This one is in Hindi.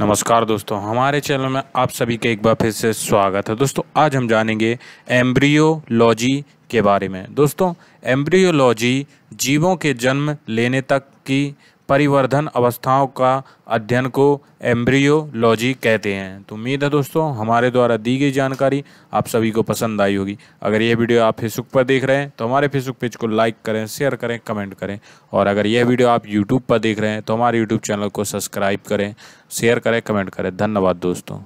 नमस्कार दोस्तों, हमारे चैनल में आप सभी का एक बार फिर से स्वागत है। दोस्तों, आज हम जानेंगे एम्ब्रियोलॉजी के बारे में। दोस्तों, एम्ब्रियोलॉजी जीवों के जन्म लेने तक की परिवर्धन अवस्थाओं का अध्ययन को एम्ब्रियोलॉजी कहते हैं। तो उम्मीद है दोस्तों, हमारे द्वारा दी गई जानकारी आप सभी को पसंद आई होगी। अगर ये वीडियो आप फेसबुक पर देख रहे हैं तो हमारे फेसबुक पेज को लाइक करें शेयर करें कमेंट करें। और अगर यह वीडियो आप यूट्यूब पर देख रहे हैं तो हमारे यूट्यूब चैनल को सब्सक्राइब करें शेयर करें कमेंट करें। धन्यवाद दोस्तों।